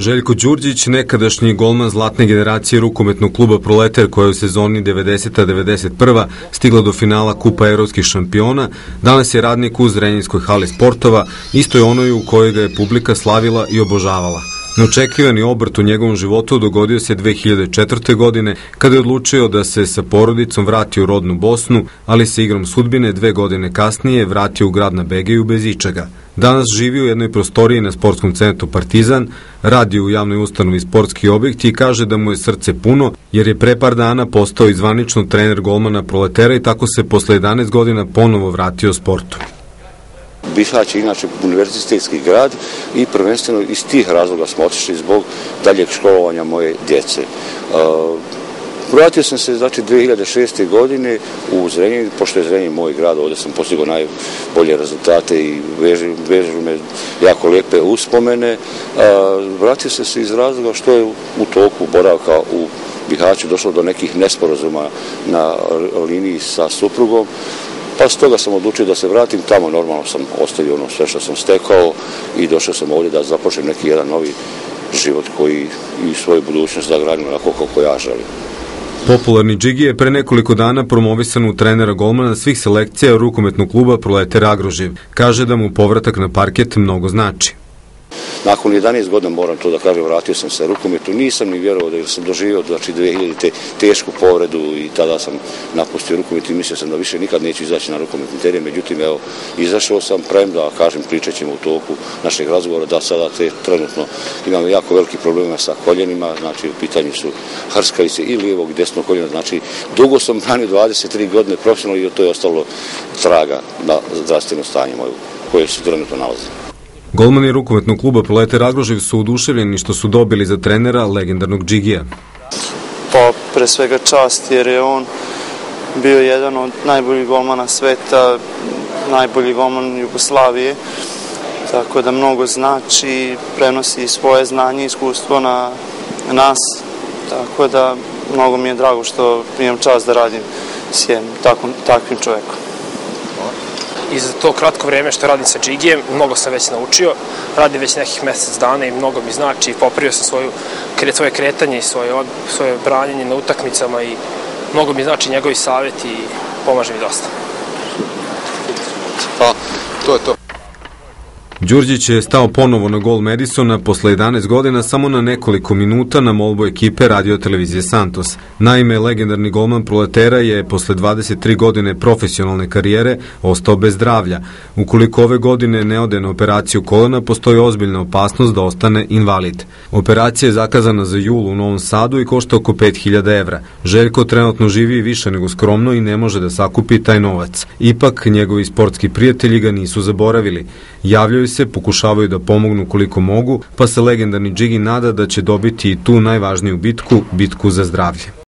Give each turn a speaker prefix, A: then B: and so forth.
A: Željko Đurđić, nekadašnji golman zlatne generacije rukometnog kluba Proletar koja je u sezoni 90-91 stigla do finala Kupa evropskih šampiona, danas je radnik u Zrenjinskoj hali sportova, isto je onoj u kojoj ga je publika slavila i obožavala. Neočekivani obrt u njegovom životu dogodio se 2004. godine kada je odlučio da se sa porodicom vrati u rodnu Bosnu, ali se igrom sudbine dve godine kasnije vratio u grad na Begeju bez ičega. Danas živi u jednoj prostoriji na sportskom centru Partizan, radi u javnoj ustanovi sportski objekt i kaže da mu je srce puno jer je pre par dana postao izvanično trener golmana proletera i tako se posle 11 godina ponovo vratio sportu.
B: Bihać je inače univerzitetski grad i prvenstveno iz tih razloga smo otišli zbog daljeg školovanja moje djece. Uh, vratio sam se znači 2006. godine u Zrenjanin, pošto je Zrenjanin moj grad, ovde sam postigao najbolje rezultate i vežu, me jako lepe uspomene. Uh, vratio sam se iz razloga što je u toku boravka u Bihaću došlo do nekih nesporazuma na liniji sa suprugom Pa s toga sam odlučio da se vratim tamo, normalno sam ostavio ono sve što sam stekao i došao sam ovdje da započnem neki jedan novi život koji i svoju budućnost da gradim onako kako ja želim.
A: Popularni Džigi je pre nekoliko dana promovisan u trenera golmana svih selekcija rukometnog kluba Proleter Agroživ. Kaže da mu povratak na parket mnogo znači.
B: Nakon 11 godina, moram to da kažem, vratio sam se rukometu. Nisam ni vjerovao da sam doživio, znači 2000 te tešku povredu i tada sam napustio rukomet i mislio sam da više nikad neću izaći na rukometni teren. Međutim, evo, izašao sam premda, kažem, pričat ćemo u toku našeg razgovora da sada te trenutno imamo jako veliki problema sa koljenima, znači u pitanju su hrskavice i lijevog i desnog koljena, znači dugo sam branio 23 godine profesionalno i to je ostalo traga na zdravstveno stanje moju koje se trenutno nalazi.
A: Golmani rukometnog kluba Proletar Agroživ su oduševljeni što su dobili za trenera legendarnog Džigija.
C: Pa pre svega čast jer je on bio jedan od najboljih golmana sveta, najbolji golman Jugoslavije, tako da mnogo znači, prenosi svoje znanje i iskustvo na nas, tako da mnogo mi je drago što imam čast da radim s jednim takvim, takvim čovekom
D: i za to kratko vreme što radim sa džigijem, mnogo sam već naučio, radim već nekih mesec dana i mnogo mi znači, popravio sam svoju, svoje kretanje i svoje, svoje branjenje na utakmicama i mnogo mi znači njegovi savjeti i pomaže mi dosta.
A: Pa, to je to. Đurđić je stao ponovo na gol Madisona posle 11 godina samo na nekoliko minuta na molbu ekipe radio televizije Santos. Naime, legendarni golman proletera je posle 23 godine profesionalne karijere ostao bez zdravlja. Ukoliko ove godine ne ode na operaciju kolena, postoji ozbiljna opasnost da ostane invalid. Operacija je zakazana za jul u Novom Sadu i košta oko 5000 evra. Željko trenutno živi više nego skromno i ne može da sakupi taj novac. Ipak, njegovi sportski prijatelji ga nisu zaboravili. Javljaju se, pokušavaju da pomognu koliko mogu, pa se legendarni Džigi nada da će dobiti tu najvažniju bitku, bitku za zdravlje.